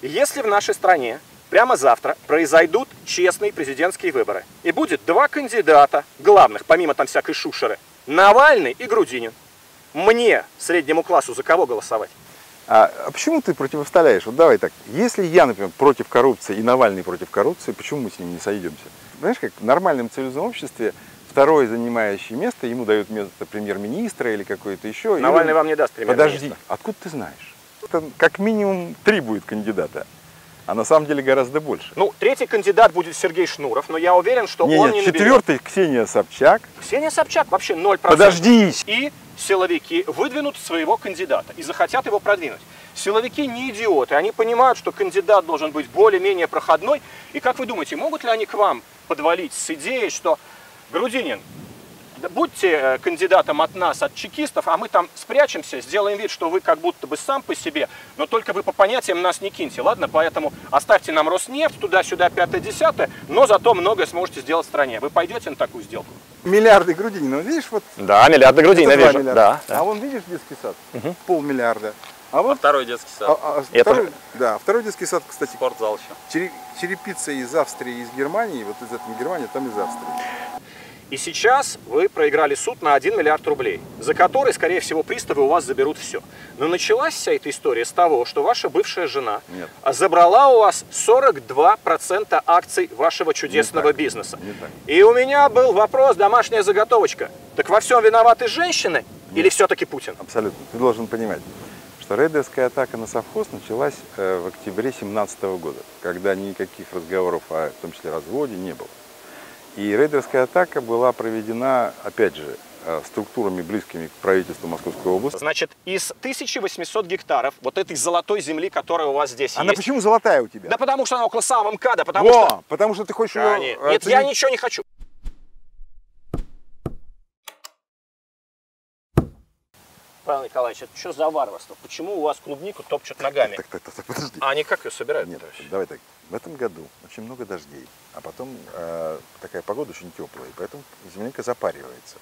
Если в нашей стране прямо завтра произойдут честные президентские выборы, и будет два кандидата, главных, помимо там всякой шушеры, Навальный и Грудинин, мне, среднему классу, за кого голосовать? А, а почему ты противоставляешь? Вот давай так, если я, например, против коррупции и Навальный против коррупции, почему мы с ним не сойдемся? Знаешь, как в нормальном цивилизованном обществе второй занимающий место, ему дают место премьер-министра или какое-то еще. Навальный вам не даст премьер-министра. Подожди, откуда ты знаешь? Это как минимум три будет кандидата. А на самом деле гораздо больше. Ну, третий кандидат будет Сергей Шнуров, но я уверен, что нет, он нет, не четвертый наберет. Ксения Собчак. Ксения Собчак вообще 0%. Подожди! И силовики выдвинут своего кандидата и захотят его продвинуть. Силовики не идиоты, они понимают, что кандидат должен быть более-менее проходной. И как вы думаете, могут ли они к вам подвалить с идеей, что Грудинин, будьте э, кандидатом от нас, от чекистов, а мы там спрячемся, сделаем вид, что вы как будто бы сам по себе, но только вы по понятиям нас не киньте, ладно? Поэтому оставьте нам Роснефть, туда-сюда, пятое-десятое, но зато многое сможете сделать в стране. Вы пойдете на такую сделку? Миллиарды Грудинина, вот видишь, вот Да, миллиарды Грудинина вижу. миллиарда. Да, А вон видишь детский сад? Полмиллиарда. А вот Второй детский сад. а- а Это- второй, да, второй детский сад, кстати, Спортзал еще. чере- черепица из Австрии, из Германии, вот из этой Германии, там из Австрии. И сейчас вы проиграли суд на 1 миллиард рублей, за который, скорее всего, приставы у вас заберут все. Но началась вся эта история с того, что ваша бывшая жена Нет. забрала у вас 42% акций вашего чудесного бизнеса. И у меня был вопрос, домашняя заготовочка. Так во всем виноваты женщины или все-таки Путин? Абсолютно. Ты должен понимать, что рейдерская атака на совхоз началась э, в октябре 2017 года, когда никаких разговоров о, в том числе, разводе не было. И рейдерская атака была проведена, опять же, э, структурами, близкими к правительству Московской области. Значит, из 1800 гектаров вот этой золотой земли, которая у вас здесь Она есть... почему золотая у тебя? Да потому что она около самого МКАДа, потому Во! что... Потому что ты хочешь А, ее... нет, нет, я ничего не хочу. Павел Николаевич, это что за варварство? Почему у вас клубнику топчут ногами? Так, так, так, так, подожди. А они как ее собирают? Нет, товарищи? давай так. В этом году очень много дождей, а потом э, такая погода очень теплая, и поэтому земляника запаривается.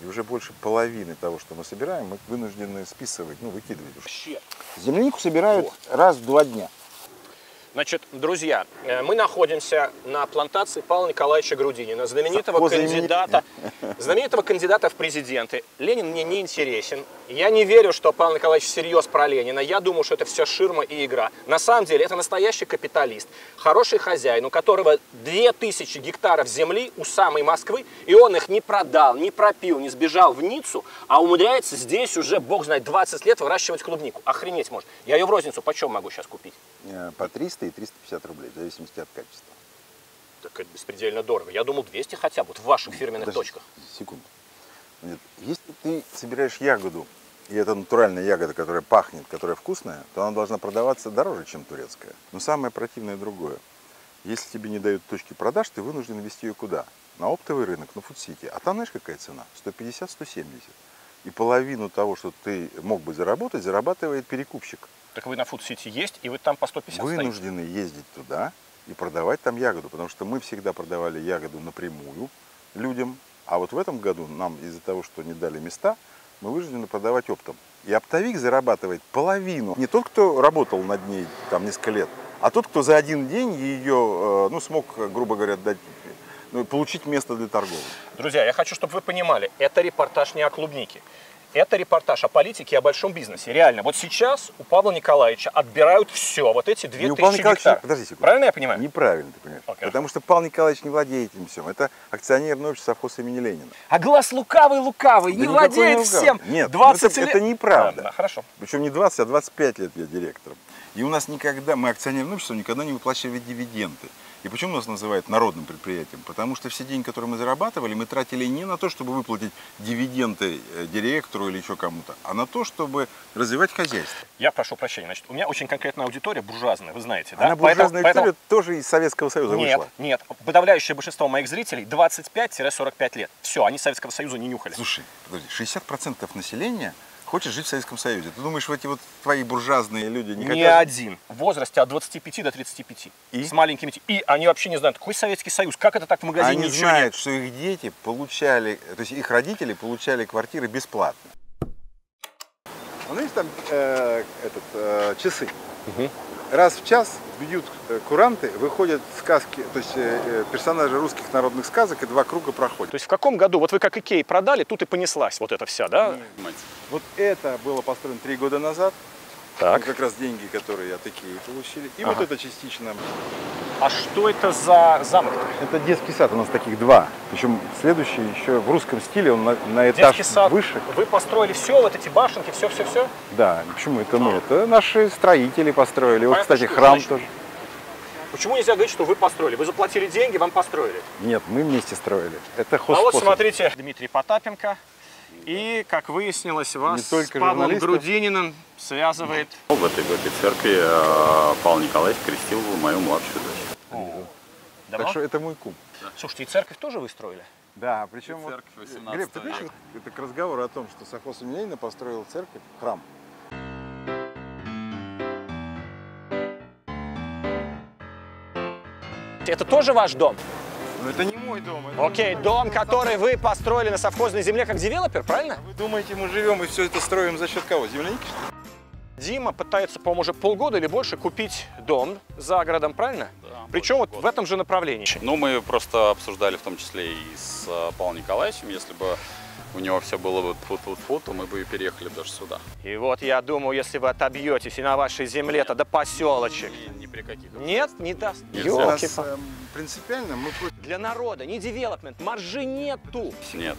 И уже больше половины того, что мы собираем, мы вынуждены списывать, ну, выкидывать. Вообще. Землянику собирают раз в два дня. Значит, друзья, э, мы находимся на плантации Павла Николаевича Грудинина, знаменитого кандидата, знаменитого кандидата в президенты. Ленин мне не интересен. Я не верю, что Павел Николаевич всерьез про Ленина. Я думаю, что это все ширма и игра. На самом деле, это настоящий капиталист, хороший хозяин, у которого 2000 гектаров земли у самой Москвы, и он их не продал, не пропил, не сбежал в Ниццу, а умудряется здесь уже, бог знает, 20 лет выращивать клубнику. Охренеть может. Я ее в розницу почем могу сейчас купить? Э, По 300 и 350 рублей, в зависимости от качества. Так это беспредельно дорого. Я думал 200 хотя бы, вот в ваших фирменных Подожди, точках. Секунду. Нет, Если ты собираешь ягоду, и это натуральная ягода, которая пахнет, которая вкусная, то она должна продаваться дороже, чем турецкая. Но самое противное другое. Если тебе не дают точки продаж, ты вынужден вести ее куда? На оптовый рынок, на фудсити. А там знаешь какая цена? 150-170. И половину того, что ты мог бы заработать, зарабатывает перекупщик. Так вы на City есть, и вы там по 150 стоите. Вынуждены ездить туда и продавать там ягоду, потому что мы всегда продавали ягоду напрямую людям, а вот в этом году нам из-за того, что не дали места, мы вынуждены продавать оптом. И оптовик зарабатывает половину. Не тот, кто работал над ней там несколько лет, а тот, кто за один день ее, э, ну, смог, грубо говоря, дать, ну, получить место для торговли. Друзья, я хочу, чтобы вы понимали, это репортаж не о клубнике. Это репортаж о политике и о большом бизнесе. Реально, вот сейчас у Павла Николаевича отбирают все, вот эти И у Павла 2000 Николаевича- гектаров. подожди секунду. Правильно я понимаю? Неправильно ты понимаешь. Окей. Потому что Павел Николаевич не владеет этим всем. Это акционерное общество совхоз имени Ленина. А глаз лукавый, лукавый, Да не владеет не лукавый. всем. Нет, 20 это- лет. это неправда. Да, хорошо. Причем не 20, а 25 лет я директором. И у нас никогда, мы акционерное общество никогда не выплачивали дивиденды. И почему нас называют народным предприятием? Потому что все деньги, которые мы зарабатывали, мы тратили не на то, чтобы выплатить дивиденды э, директору или еще кому-то, а на то, чтобы развивать хозяйство. Я прошу прощения. Значит, у меня очень конкретная аудитория буржуазная, вы знаете, да? Она буржуазная Поэтому- аудитория тоже из Советского Союза Нет, вышла. нет. Подавляющее большинство моих зрителей 25-45 лет. Все, они Советского Союза не нюхали. Слушай, подожди, 60% населения хочет жить в Советском Союзе. Ты думаешь, в эти вот твои буржуазные люди не, Не хотят? один. В возрасте от 25 до 35. И? С маленькими. И они вообще не знают, какой Советский Союз, как это так в магазине Они знают, нет. что их дети получали, то есть их родители получали квартиры бесплатно. Ну, видишь, там э, этот, э, часы. Раз в час бьют э, куранты, выходят сказки, то есть э, э, персонажи русских народных сказок и два круга проходят. То есть в каком году, вот вы как Икей продали, тут и понеслась вот эта вся, да? Вот это было построено три года назад. Так. Ну, как раз деньги, которые от Икеи получили. И Ага. вот это частично. А что это за замок? Это детский сад, у нас таких два. Причем следующий еще в русском стиле, он на, на этаж Детский сад. выше. Вы построили все, вот эти башенки, все-все-все? Да, почему это мы? Это наши строители построили. Вот, Понятно, кстати, что храм значит. тоже. Почему нельзя говорить, что вы построили? Вы заплатили деньги, вам построили. Нет, мы вместе строили. Это А хозспособ. вот смотрите, Дмитрий Потапенко. И, как выяснилось, вас с Павлом. Грудининым связывает... В этой, в этой церкви э, Павел Николаевич крестил мою младшую дочь. Так что это мой кум. Слушайте, и церковь тоже вы строили? Да, причем вот, церковь 18 Глеб, ты видишь, это к разговору о том, что совхоз имени Ленина построил церковь, храм. Это тоже ваш дом? Но это не мой дом. это Окей, дом, который вы построили на совхозной земле как девелопер, правильно? Вы думаете, мы живем и все это строим за счет кого? Земляники? что ли? Дима пытается, по-моему, уже полгода или больше купить дом за городом, правильно? Да, Причем вот больше в этом же направлении. Ну, мы просто обсуждали в том числе и с э, Павлом Николаевичем, если бы у него все было бы фу-фу-фу, то мы бы и переехали даже сюда. И вот я думаю, если вы отобьетесь и на вашей земле, то до поселочек. И ни при каких Нет, не даст. Ёлки-па- эм, принципиально мы. Для народа, не девелопмент, маржи нету. Нет.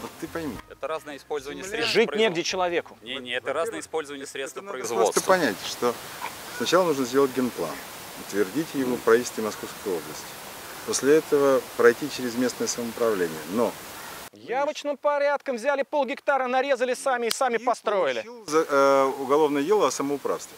Вот ты пойми. Это разное использование Земля. средств Жить негде человеку. Не, не, это разное использование средств Это производства. просто понять, что сначала нужно сделать генплан, утвердить его правительстве Московской области. После этого пройти через местное самоуправление. Но Явочным порядком взяли полгектара, нарезали сами и сами и построили. за, э, уголовное дело о самоуправстве.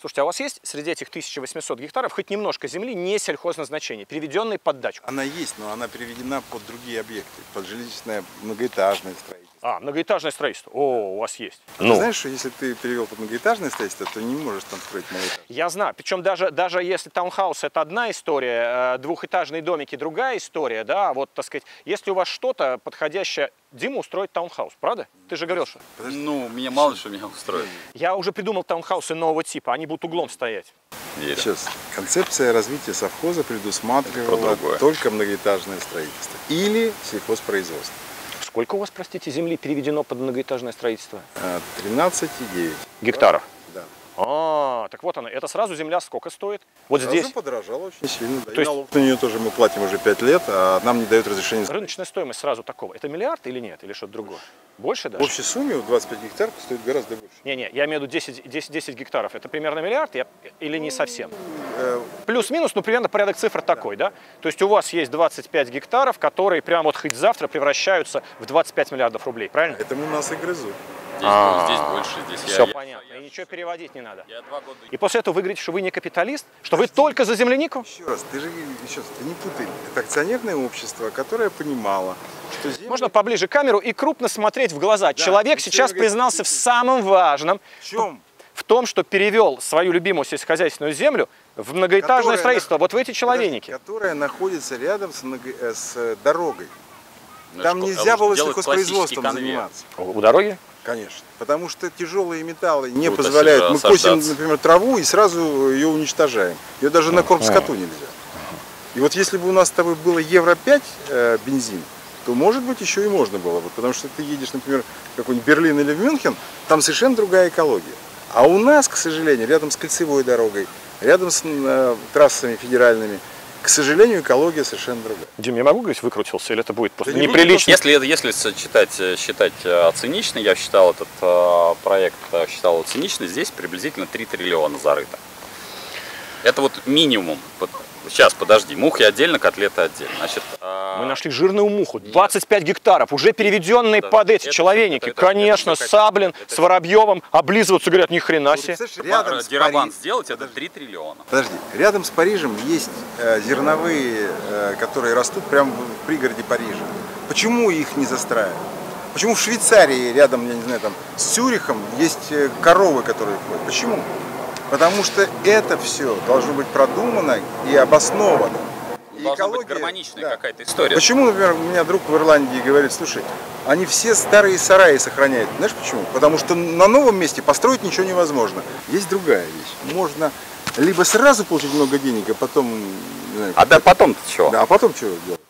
Слушайте, а у вас есть среди этих 1800 гектаров хоть немножко земли не сельхозназначения, переведенной под дачу? Она есть, но она переведена под другие объекты, под жилищное многоэтажное строительство. А, многоэтажное строительство. О, у вас есть. Ты знаешь, что если ты перевел под многоэтажное строительство, то не можешь там строить многоэтажное. Я знаю. Причем даже, даже если таунхаус это одна история, э, двухэтажные домики другая история, да, вот, так сказать, если у вас что-то подходящее, Дима устроит таунхаус, правда? Ты же говорил, что Ну, мне мало что меня устроит. я уже придумал таунхаусы нового типа, они будут углом стоять. Верю. Сейчас, концепция развития совхоза предусматривала только многоэтажное строительство или сельхозпроизводство. Сколько у вас, простите, земли переведено под многоэтажное строительство? А, 13,9. Гектаров. А, так вот она, это сразу земля сколько стоит? Вот Сразу здесь. подорожало очень сильно. Да. То И есть- налог на нее тоже мы платим уже 5 лет, а нам не дают разрешения. Рыночная стоимость сразу такого. Это миллиард или нет? Или что-то другое? Больше В даже? общей сумме в 25 гектаров стоит гораздо больше. Не-не, я имею в виду 10, 10, 10 гектаров. Это примерно миллиард я- или не совсем? Э, Плюс-минус, ну, примерно порядок цифр такой, да? То есть у вас есть 25 гектаров, которые прямо вот хоть завтра превращаются в 25 миллиардов рублей, правильно? Это мы нас и грызут. Здесь, А. здесь больше, здесь я- Все я- понятно. И ничего переводить не надо. Я два года И после этого вы говорите, что вы не капиталист, что вы только за землянику? Еще раз, ты же еще раз, ты не путай. Это акционерное общество, которое понимало, что земли... Можно поближе камеру и крупно смотреть в глаза. Человек и сейчас говорит, признался в самом важном, В чем? в том, что перевел свою любимую сельскохозяйственную землю в многоэтажное Которая строительство. нах- Вот в эти человейники. Подожди, Которая находится рядом с, много- э, с дорогой. Ну, Там нельзя а было сельхозпроизводством заниматься. У дороги? Конечно. Потому что тяжелые металлы не Будут позволяют. Мы косим, например, траву и сразу ее уничтожаем. Ее даже на корм скоту нельзя. И вот если бы у нас с тобой было евро 5 э, бензин, то может быть еще и можно было бы. Потому что ты едешь, например, в какой-нибудь Берлин или в Мюнхен, там совершенно другая экология. А у нас, к сожалению, рядом с кольцевой дорогой, рядом с э, трассами федеральными, к сожалению, экология совершенно другая. Дим, я могу говорить, выкрутился, или это будет просто не неприлично? Если, это- если считать, э, считать э, цинично, я считал этот э, проект, считал цинично, здесь приблизительно 3 триллиона зарыто. Это вот минимум. Сейчас, подожди, мухи отдельно, котлеты отдельно. Значит, э, Мы нашли жирную муху. 25 гектаров, уже переведенные Да, под эти это- человейники. это- это- Конечно, это- Саблин, это- с Воробьевым облизываются, говорят, ни хрена себе. Представляешь, рядом с Дирабан Пари- сделать, это 3 триллиона. Подожди, рядом с Парижем есть э, зерновые, э, которые растут прямо в пригороде Парижа. Почему их не застраивают? Почему в Швейцарии рядом, я не знаю, там с Цюрихом есть э, коровы, которые ходят? Почему? Потому что это все должно быть продумано и обосновано. И Должна быть экология- гармоничная да. какая-то история. Почему, например, у меня друг в Ирландии говорит, слушай, они все старые сараи сохраняют. Знаешь почему? Потому что на новом месте построить ничего невозможно. Есть другая вещь. Можно Либо сразу получить много денег, а потом... знаю, А да потом-то чего? да, а потом что делать?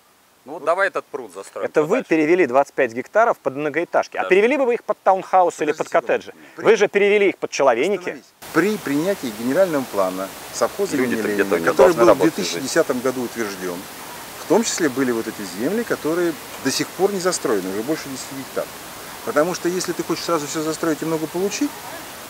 Ну вот давай этот пруд застроим. Это вы подальше. перевели 25 гектаров под многоэтажки. А Да. перевели бы вы их под таунхаус или под коттеджи? При- Вы же перевели их под человеники. Остановись. При принятии генерального плана совхоза Люди-то имени Ленина, который был в работать 2010 году утвержден, в том числе были вот эти земли, которые до сих пор не застроены, уже больше 10 гектаров. Потому что если ты хочешь сразу все застроить и много получить,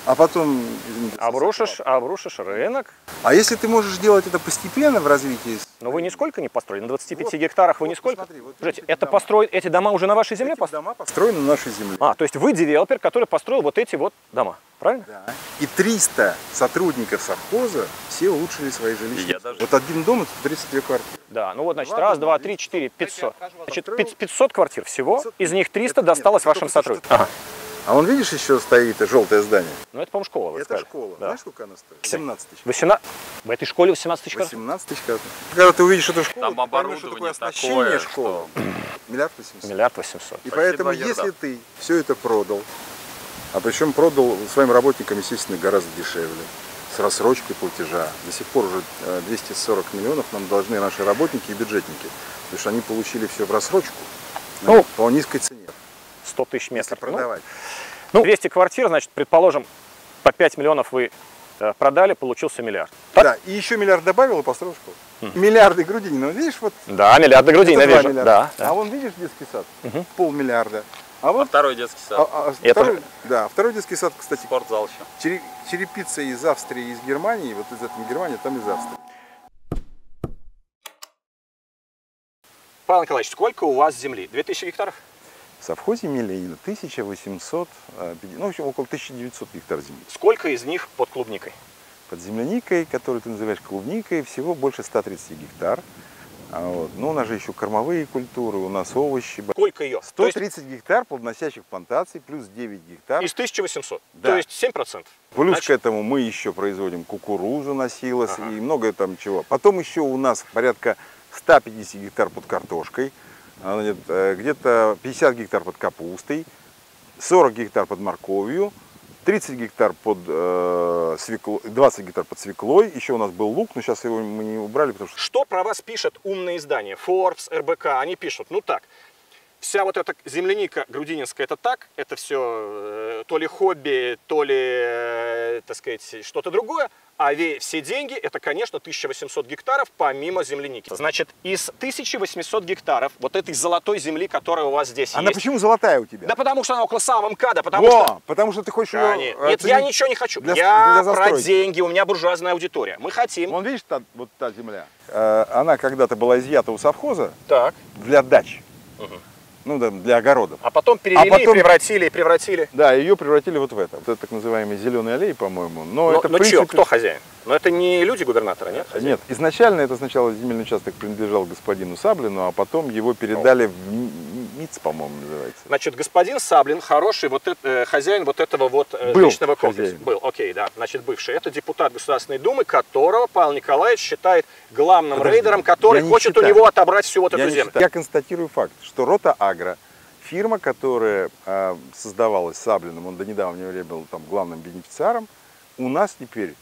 а потом... извините, Обрушишь, обрушишь рынок. А если ты можешь делать это постепенно в развитии, Но вы нисколько не построили. На 25 Вот, гектарах вы вот нисколько. посмотри, вот Подождите, эти это дома. построен, эти дома уже на вашей земле эти построены? дома построены на нашей земле. А, то есть вы девелопер, который построил вот эти вот дома, правильно? Да. И 300 сотрудников совхоза все улучшили свои жилища. Я даже- Вот один дом это 32 квартиры. Да, ну вот, значит, раз, два, три, четыре, пятьсот. Значит, Построил. пят- 500 квартир всего, 500. из них 300 Это нет, досталось это вашим сотрудникам. Ага. А вон видишь еще стоит желтое здание? Ну это, по-моему, школа, это сказали. школа. Да. Знаешь, сколько она стоит? 17 тысяч. 18... В этой школе 18 тысяч квартир? 18 тысяч квадратных. Когда ты увидишь эту школу, Там ты поймешь, что оборудование такое такое, оснащение что- школы. Миллиард восемьсот. Миллиард восемьсот. И Почти поэтому, если ты все это продал, а причем продал своим работникам, естественно, гораздо дешевле, с рассрочкой платежа, до сих пор уже э, 240 миллионов нам должны наши работники и бюджетники, потому что они получили все в рассрочку Ну, по низкой цене, 100 тысяч если метров. Ну, продавать. Ну, 200 квартир, значит, предположим, по 5 миллионов вы э, продали, получился миллиард. Так? Да, и еще миллиард добавил и построил школу. Миллиарды Грудинина, видишь, вот Да, миллиарды два вижу. миллиарда. Да, да. А вон видишь детский сад, полмиллиарда. А вот Второй детский сад. а- а Это- второй, да, второй детский сад, кстати, Спортзал еще. Чере- черепица из Австрии, из Германии, вот из этой Германии, там из Австрии. Павел Николаевич, сколько у вас земли? 2000 гектаров? Совхозе Ленина 1800, э, ну, в общем, около 1900 гектар земли. Сколько из них под клубникой? Под земляникой, которую ты называешь клубникой, всего больше 130 гектар. А вот. Ну, у нас же еще кормовые культуры, у нас овощи. Сколько ее? То есть 130 гектар плодоносящих плантаций, плюс 9 гектар. из 1800. Да. То есть 7%. Плюс Значит- к этому мы еще производим кукурузу на силос Ага. и много там чего. Потом еще у нас порядка 150 гектар под картошкой, где-то 50 гектар под капустой, 40 гектар под морковью, 30 гектар под э, свекло- 20 гектар под свеклой. Еще у нас был лук, но сейчас его мы не убрали, потому что Что про вас пишет умные издания? Forbes, РБК, они пишут, ну так, вся вот эта земляника грудининская, это так, это все то ли хобби, то ли, э, так сказать, что-то другое, а все деньги, это, конечно, 1800 гектаров помимо земляники. Значит, из 1800 гектаров вот этой золотой земли, которая у вас здесь Она есть... почему золотая у тебя? Да потому что она около самого МКАДа, потому Во, что... потому что ты хочешь ее нет, нет, я ничего не хочу. для- я для про деньги, у меня буржуазная аудитория. Мы хотим... Вон видишь, та- вот та земля? Э, она когда-то была изъята у совхоза Так. для дач. Ну, да, для огородов. А потом перевели, потом- и превратили, и превратили. Да, ее превратили вот в это. Вот это так называемый зеленый аллей, по-моему. Но Но, это, в но чё, принципе, кто хозяин? Но это не люди губернатора, нет? хозяин? Нет, изначально это сначала земельный участок принадлежал господину Саблину, а потом его передали в М- МИЦ, по-моему, называется. Значит, господин Саблин, хороший вот это, э, хозяин вот этого вот э, Был жилищного комплекса. хозяин. Был, окей, да, значит, бывший. Это депутат Государственной Думы, которого Павел Николаевич считает главным Подожди, рейдером, который хочет у считаю. него отобрать всю вот Я, эту землю. считаю. Я констатирую факт, что Рота Агро, фирма, которая э, создавалась Саблиным, он до недавнего времени был там главным бенефициаром, у нас теперь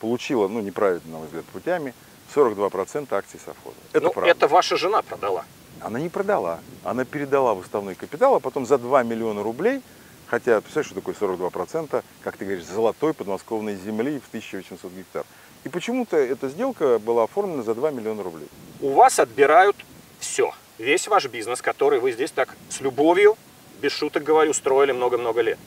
получила, ну, неправильно, на мой взгляд, путями, 42% акций совхоза. Это ну, правда. это ваша жена продала. Она не продала. Она передала в уставной капитал, а потом за 2 миллиона рублей, хотя, представляешь, что такое 42%, как ты говоришь, золотой подмосковной земли в 1800 гектар. И почему-то эта сделка была оформлена за 2 миллиона рублей. У вас отбирают все. Весь ваш бизнес, который вы здесь так с любовью, без шуток говорю, строили много-много лет.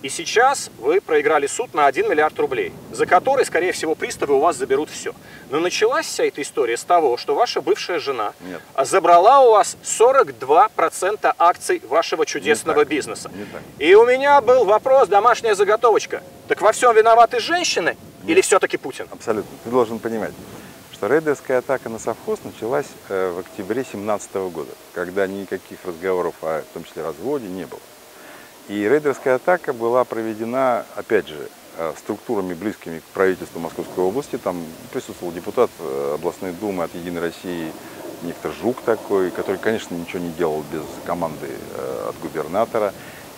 И сейчас вы проиграли суд на 1 миллиард рублей, за который, скорее всего, приставы у вас заберут все. Но началась вся эта история с того, что ваша бывшая жена Нет. забрала у вас 42% акций вашего чудесного так. бизнеса. И у меня был вопрос, домашняя заготовочка. Так во всем виноваты женщины или все-таки Путин? Абсолютно. Ты должен понимать, что рейдерская атака на совхоз началась э, в октябре 2017 года, когда никаких разговоров о, в том числе, разводе не было. И рейдерская атака была проведена, опять же, э, структурами, близкими к правительству Московской области. Там присутствовал депутат э, областной думы от «Единой России» некто Жук такой, который, конечно, ничего не делал без команды э, от губернатора.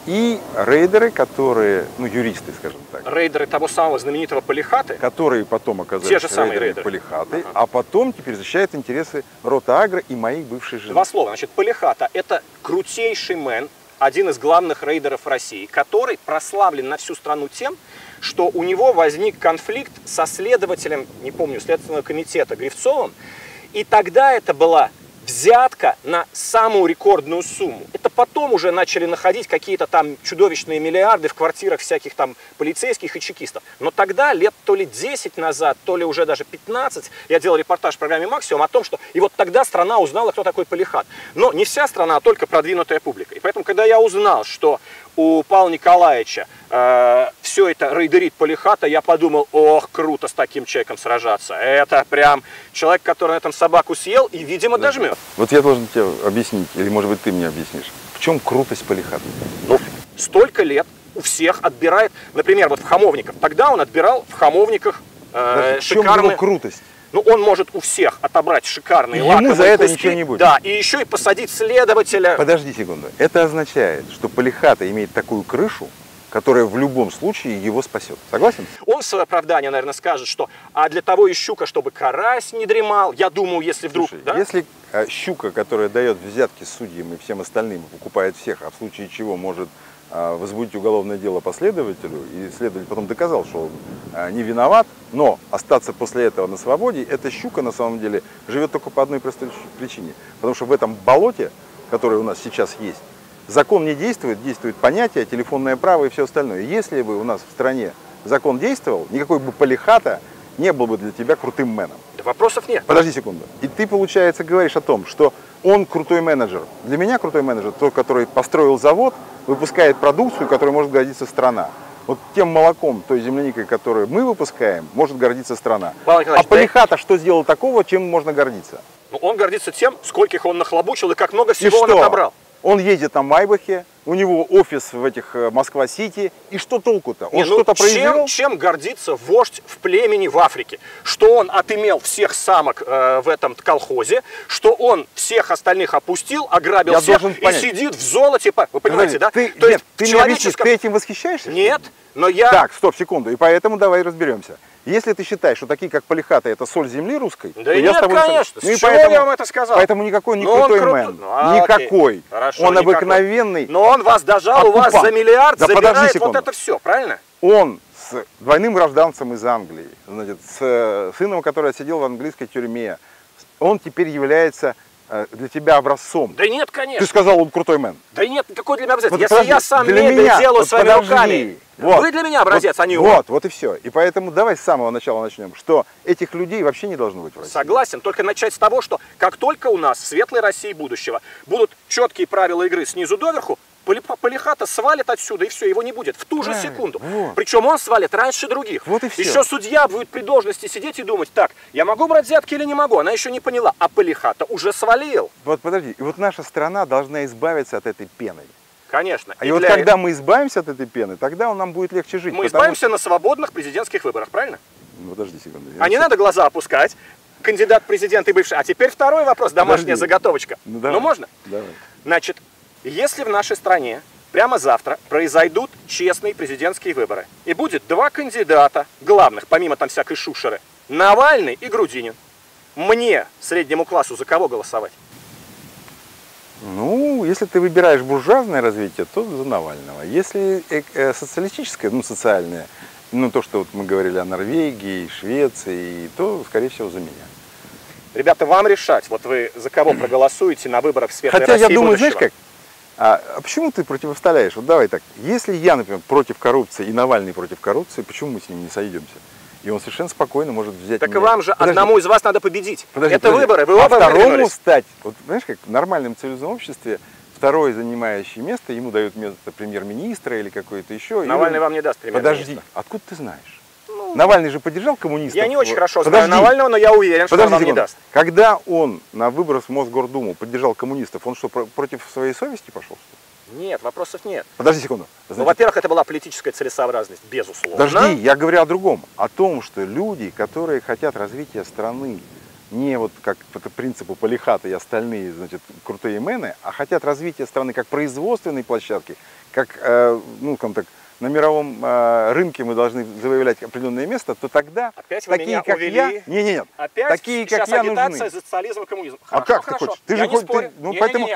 и рейдеры, которые, ну, юристы, скажем так, Рейдеры того самого знаменитого Полихаты. которые потом оказались Те же самые рейдеры. Полихаты, Ага. а потом теперь защищают интересы Рота Агро и моей бывшей жены. Два слова. Значит, Полихата – это крутейший мэн, один из главных рейдеров России, который прославлен на всю страну тем, что у него возник конфликт со следователем, не помню, Следственного комитета Гривцовым, и тогда это была взятка на самую рекордную сумму. Это потом уже начали находить какие-то там чудовищные миллиарды в квартирах всяких там полицейских и чекистов. Но тогда, лет то ли 10 назад, то ли уже даже 15, я делал репортаж в программе «Максимум» о том, что и вот тогда страна узнала, кто такой Полихат. Но не вся страна, а только продвинутая публика. И поэтому, когда я узнал, что у Павла Николаевича все это рейдерит Полихата, я подумал, ох, круто с таким человеком сражаться. Это прям человек, который на этом собаку съел и, видимо, дожмет. Вот я должен тебе объяснить, или может быть ты мне объяснишь, в чем крутость Полихата? Ну, столько лет у всех отбирает, например, вот в Хамовниках. Тогда он отбирал в Хамовниках э, Подожди, в чем шикарные... его крутость? Ну, он может у всех отобрать шикарные Ему лаковые за это куски. ничего не будет. Да, и еще и посадить следователя. Подожди секунду. Это означает, что Полихата имеет такую крышу, которая в любом случае его спасет. Согласен? Он в свое оправдание, наверное, скажет, что а для того и щука, чтобы карась не дремал. Я думаю, если вдруг... Слушай, да? если э, щука, которая дает взятки судьям и всем остальным, покупает всех, а в случае чего может возбудить уголовное дело последователю, и следователь потом доказал, что он э, не виноват, но остаться после этого на свободе, эта щука на самом деле живет только по одной простой причине. Потому что в этом болоте, которое у нас сейчас есть, закон не действует, действует понятие, телефонное право и все остальное. Если бы у нас в стране закон действовал, никакой бы полихата не был бы для тебя крутым меном. Да вопросов нет. Подожди секунду. И ты, получается, говоришь о том, что он крутой менеджер. Для меня крутой менеджер тот, который построил завод, выпускает продукцию, которой может гордиться страна. Вот тем молоком, той земляникой, которую мы выпускаем, может гордиться страна. А Полихата что сделал такого, чем можно гордиться? Ну, он гордится тем, скольких он нахлобучил и как много И всего он что? отобрал. Он ездит на Майбахе, у него офис в этих э, Москва-Сити. И что толку-то? Он ну, что-то чем, произвел? чем гордится вождь в племени в Африке? Что он отымел всех самок э, в этом колхозе, что он всех остальных опустил, ограбил Я всех и понять. сидит в золоте. Вы понимаете, да? Ты, То нет, есть ты человеческом- ты этим восхищаешься? Нет, но я... Так, стоп, секунду. И поэтому давай разберемся. Если ты считаешь, что такие, как Полихата, это соль земли русской, Да то и я нет, с тобой не конечно. Ну и С чего поэтому- я вам это сказал? Поэтому никакой не Ну, крутой мэн. Ну, а, никакой. Хорошо, он никакой. обыкновенный. Но он вас дожал, у вас за миллиард Да забирает вот это все, правильно? Он с двойным гражданцем из Англии, значит, с э, сыном, который сидел в английской тюрьме, он теперь является для тебя образцом. Да нет, Ты конечно. сказал, он крутой мэн. Да нет никакой для меня образец. Вот Если подожди, я сам для мебель меня, делаю вот своими подожди, руками, вот. вы для меня образец, вот, а не он. Вот, вот и все. И поэтому давай с самого начала начнем, что этих людей вообще не должно быть в России. Согласен, только начать с того, что как только у нас в светлой России будущего будут четкие правила игры снизу доверху, Полихата свалит отсюда, и все, его не будет в ту же секунду. вот. Причем он свалит раньше других. Вот и всё. Еще судья будет при должности сидеть и думать, так, я могу брать взятки или не могу? Она еще не поняла, а Полихата уже свалил. Вот подожди, и вот наша страна должна избавиться от этой пены. Конечно. А и, вот для- когда мы избавимся от этой пены, тогда нам будет легче жить. мы избавимся на свободных президентских выборах, правильно? что- Ну, подожди секунду. А не надо глаза опускать. Кандидат в президенты бывший. А теперь второй вопрос, домашняя Подожди. заготовочка. Ну, давай. можно? Давай. Значит, если в нашей стране прямо завтра произойдут честные президентские выборы, и будет два кандидата, главных, помимо там всякой шушеры, Навальный и Грудинин, мне, среднему классу, за кого голосовать? Ну, если ты выбираешь буржуазное развитие, то за Навального. Если э, э, социалистическое, ну, социальное, ну, то, что вот мы говорили о Норвегии, Швеции, то, скорее всего, за меня. Ребята, вам решать, вот вы за кого проголосуете на выборах Светлой Хотя России я думаю, будущего. знаешь как, а, а почему ты противоставляешь? Вот давай так, если я, например, против коррупции и Навальный против коррупции, почему мы с ним не сойдемся? И он совершенно спокойно может взять Так и меня. вам же Подожди, одному из вас надо победить. подожди, Это подожди. выборы, вы а второму выдвинулись. стать, вот знаешь как, в нормальном цивилизованном обществе второй занимающий место, ему дают место премьер-министра или какое-то еще. Навальный или- вам не даст Подожди, премьер-министра. откуда ты знаешь? Навальный же поддержал коммунистов. Я не очень хорошо Подожди. знаю Навального, но я уверен, что он Подожди вам не секунду. даст. Когда он на выборах в Мосгордуму поддержал коммунистов, он что, про- против своей совести пошел? Нет, вопросов нет. Подожди секунду. Ну, Значит, во-первых, это была политическая целесообразность, безусловно. Подожди, я говорю о другом. О том, что люди, которые хотят развития страны, не вот как по принципу Полихата и остальные, значит, крутые мены, а хотят развития страны как производственной площадки, как, э, ну, скажем так, на мировом э, рынке мы должны завоевать определенное место, то тогда Опять такие, как увели. я, не, не, нет, Опять такие, как я, нужны. за социализм и коммунизм. А Хорошо, как ты хорошо. хочешь? Ты я же не хоть- ты- ну, Не-не-не. поэтому-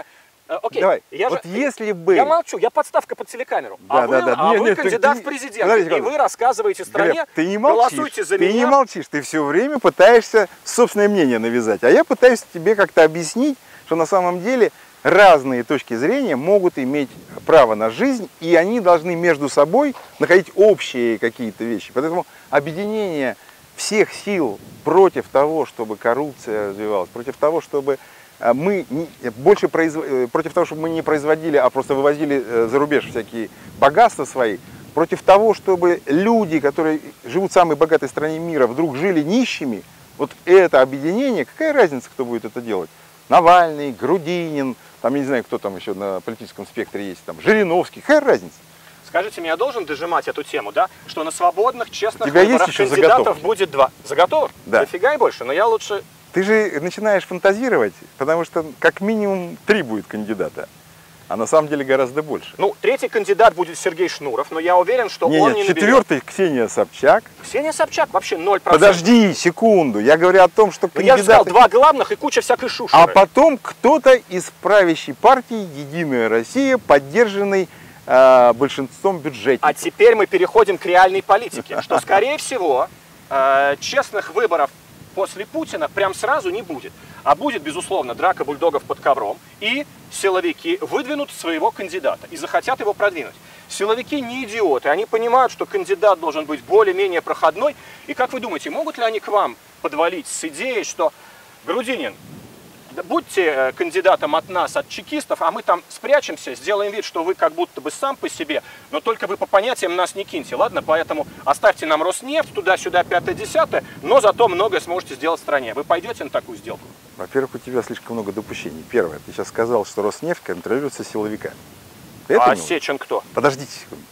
Э, Окей. Давай. Я Вот же- если бы- Я молчу, я подставка под телекамеру. Да, а вы, да, да. а Нет, вы нет, ты- кандидат ты- в президенты. Подожди, и вы рассказываете стране, Глеб, ты не молчишь, голосуйте за ты меня. не молчишь, ты все время пытаешься собственное мнение навязать, а я пытаюсь тебе как-то объяснить, что на самом деле разные точки зрения могут иметь право на жизнь, и они должны между собой находить общие какие-то вещи. Поэтому объединение всех сил против того, чтобы коррупция развивалась, против того, чтобы э, мы не- больше произв- э, против того, чтобы мы не производили, а просто вывозили э, за рубеж всякие богатства свои, против того, чтобы люди, которые живут в самой богатой стране мира, вдруг жили нищими, вот это объединение, какая разница, кто будет это делать? Навальный, Грудинин, там, я не знаю, кто там еще на политическом спектре есть, там, Жириновский, какая разница? Скажите мне, я должен дожимать эту тему, да? Что на свободных, честных У тебя есть выборах еще кандидатов заготовки? будет два. Заготовок? Да. Дофига и больше, но я лучше... Ты же начинаешь фантазировать, потому что как минимум три будет кандидата, а на самом деле гораздо больше. Ну, третий кандидат будет Сергей Шнуров, но я уверен, что Не, он нет, не наберет. четвертый Ксения Собчак. Ксения Собчак вообще 0%. Подожди секунду, я говорю о том, что Ну, я же сказал, кандидаты... два главных и куча всякой шушеры. А потом кто-то из правящей партии «Единая Россия», поддержанный э, большинством бюджетников. А теперь мы переходим к реальной политике, что, скорее всего, э, честных выборов после Путина прям сразу не будет. А будет, безусловно, драка бульдогов под ковром, и силовики выдвинут своего кандидата и захотят его продвинуть. Силовики не идиоты, они понимают, что кандидат должен быть более-менее проходной. И как вы думаете, могут ли они к вам подвалить с идеей, что Грудинин, будьте э, кандидатом от нас, от чекистов, а мы там спрячемся, сделаем вид, что вы как будто бы сам по себе, но только вы по понятиям нас не киньте, ладно? Поэтому оставьте нам Роснефть, туда-сюда, пятое-десятое, но зато многое сможете сделать в стране. Вы пойдете на такую сделку? Во-первых, у тебя слишком много допущений. Первое, ты сейчас сказал, что Роснефть контролируется силовиками. Это а? Сечин кто? Подождите секунду.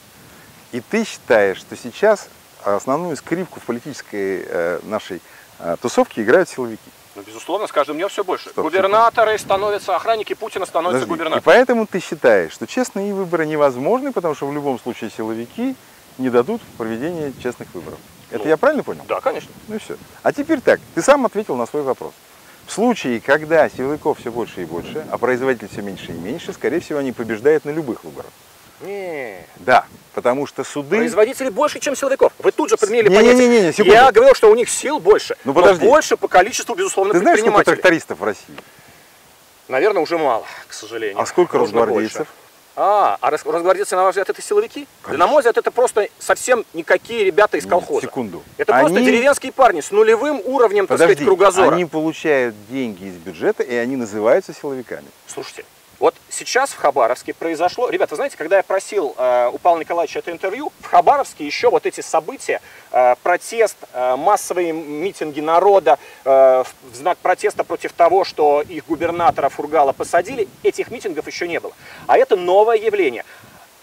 И ты считаешь, что сейчас основную скрипку в политической э, нашей э, тусовке играют силовики? Ну, безусловно, с каждым днем все больше. Стоп, Губернаторы становятся, охранники Путина становятся Подожди. И губернаторами. поэтому ты считаешь, что честные выборы невозможны, потому что в любом случае силовики не дадут проведения честных выборов. Это Ну, я правильно понял? Да, конечно. Ну и все. А теперь так, ты сам ответил на свой вопрос. В случае, когда силовиков все больше и больше, а производителей все меньше и меньше, скорее всего, они побеждают на любых выборах. Не. Да, потому что суды... Производителей больше, чем силовиков. Вы тут же подменили Не, понятие. не, не, не. Я говорил, что у них сил больше, Ну, но подожди. больше по количеству, безусловно, Ты знаешь, сколько трактористов в России? Наверное, уже мало, к сожалению. А сколько Нужно росгвардейцев? больше. А, а росгвардейцы, на ваш взгляд, это силовики? Да, на мой взгляд, это просто совсем никакие ребята из Нет, колхоза. секунду. Это просто Они- деревенские парни с нулевым уровнем, так Подожди, сказать, кругозора. они получают деньги из бюджета, и они называются силовиками. Слушайте, вот сейчас в Хабаровске произошло... Ребята, знаете, когда я просил э, у Павла Николаевича это интервью, в Хабаровске еще вот эти события, э, протест, э, массовые митинги народа э, в знак протеста против того, что их губернатора Фургала посадили, этих митингов еще не было. А это новое явление.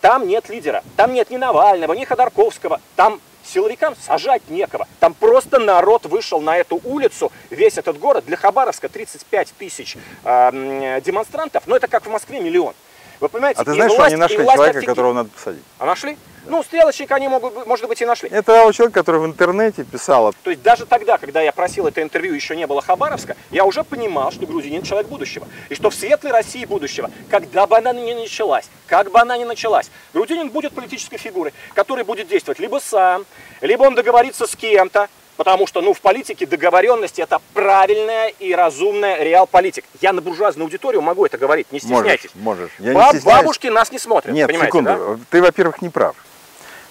Там нет лидера, там нет ни Навального, ни Ходорковского, там силовикам сажать некого. Там просто народ вышел на эту улицу, весь этот город. Для Хабаровска 35 тысяч э, м, демонстрантов, но это как в Москве миллион. Вы понимаете? А ты знаешь, что власть- они и нашли человека, офиге- которого надо посадить? А нашли? Ну, стрелочник они, могут, может быть, и нашли. Это человек, который в интернете писал, То есть даже тогда, когда я просил это интервью, еще не было Хабаровска, я уже понимал, что Грузинин человек будущего. И что в светлой России будущего, когда бы она ни началась, как бы она ни началась, Грузинин будет политической фигурой, который будет действовать либо сам, либо он договорится с кем-то, Потому что, ну, в политике договоренность это правильная и разумная реал-политик. Я на буржуазную аудиторию могу это говорить, не можешь, стесняйтесь. можешь. Я не Баб- стесняюсь. бабушки нас не смотрят, Нет, понимаете, секунду. да? Ты, во-первых, не прав.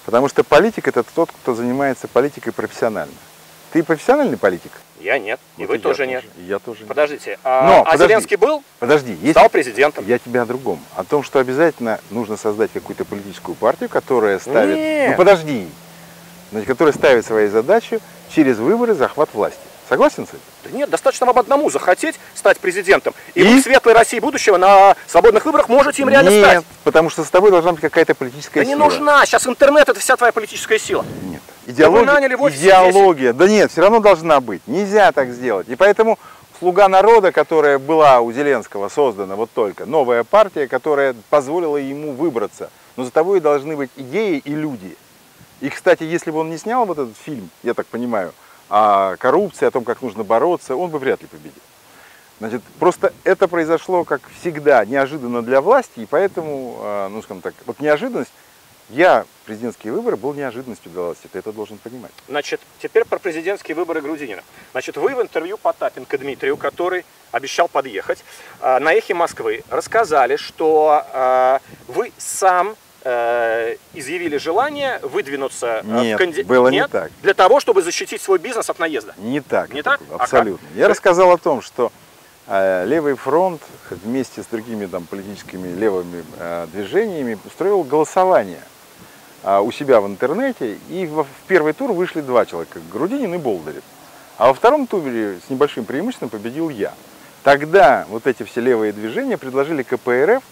Потому что политик это тот, кто занимается политикой профессионально. Ты профессиональный политик? Я нет, и Вот вы я тоже нет. И я тоже нет. Подождите, а, Но, а подожди. Зеленский был? Подожди, есть... Стал президентом. Я тебя о другом. О том, что обязательно нужно создать какую-то политическую партию, которая ставит... Нет. Ну подожди. Значит, которая ставит своей задачей через выборы захват власти. Согласен с этим? Да нет, достаточно вам одному захотеть стать президентом. И, И? вы в светлой России будущего на свободных выборах можете им реально Нет, стать. потому что с тобой должна быть какая-то политическая Да не сила. нужна. Сейчас интернет это вся твоя политическая сила. Нет. Идеология, наняли в офисе идеология. Да нет, все равно должна быть. Нельзя так сделать. И поэтому «Слуга народа», которая была у Зеленского создана вот только, новая партия, которая позволила ему выбраться но за тобой должны быть идеи и люди. И, кстати, если бы он не снял вот этот фильм, я так понимаю, о коррупции, о том, как нужно бороться, он бы вряд ли победил. Значит, просто это произошло, как всегда, неожиданно для власти, и поэтому, э, ну, скажем так, вот неожиданность, я президентские выборы был неожиданностью для власти, ты это должен понимать. Значит, теперь про президентские выборы Грудинина. Значит, вы в интервью Потапенко Дмитрию, который обещал подъехать, э, на «Эхе Москвы» рассказали, что э, вы сам изъявили желание выдвинуться э, Нет, в канди- было не Нет? так. для того, чтобы защитить свой бизнес от наезда. Не так. Не так? было, А как? Абсолютно. Я рассказал о том, что э, левый фронт вместе с другими там, политическими левыми э, движениями устроил голосование э, у себя в интернете, и в первый тур вышли два человека, Грудинин и Болдырев. А во втором туре с небольшим преимуществом победил я. Тогда вот эти все левые движения предложили КПРФ,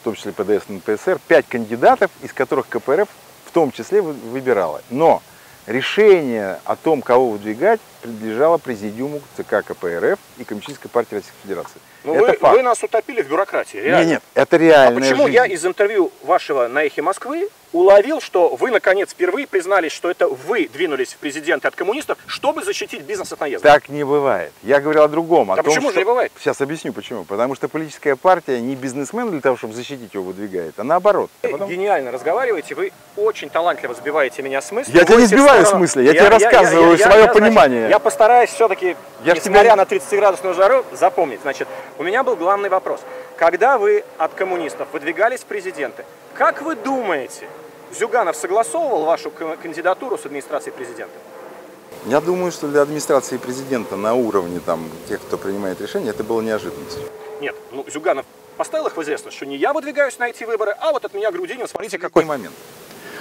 в том числе ПДС и НПСР, пять кандидатов, из которых КПРФ в том числе вы- выбирала. Но решение о том, кого выдвигать, принадлежало президиуму ЦК КПРФ и Коммунистической партии Российской Федерации. Ну, это вы, факт. вы нас утопили в бюрократии, реально. Нет, нет, это А реальная почему жизнь. я из интервью вашего на «Эхе Москвы» уловил, что вы, наконец, впервые признались, что это вы двинулись в президенты от коммунистов, чтобы защитить бизнес от наезда? Так не бывает. Я говорил о другом. О Да том, почему же что- не бывает? Сейчас объясню почему. Потому что политическая партия не бизнесмен для того, чтобы защитить его выдвигает, а наоборот. Вы Потом- гениально разговариваете, вы очень талантливо сбиваете меня с мысли. Я тебя не сбиваю сторону. с мысли, я тебе рассказываю свое значит, понимание. я постараюсь все-таки, Я несмотря тебя- на 30-градусную жару, запомнить. Значит, у меня был главный вопрос. Когда вы от коммунистов выдвигались в президенты, как вы думаете, Зюганов согласовывал вашу кандидатуру с администрацией президента? Я думаю, что для администрации президента на уровне там, тех, кто принимает решения, это было неожиданностью. Нет, ну Зюганов поставил их в известность, что не я выдвигаюсь на эти выборы, а вот от меня Грудинин, смотрите Какой момент?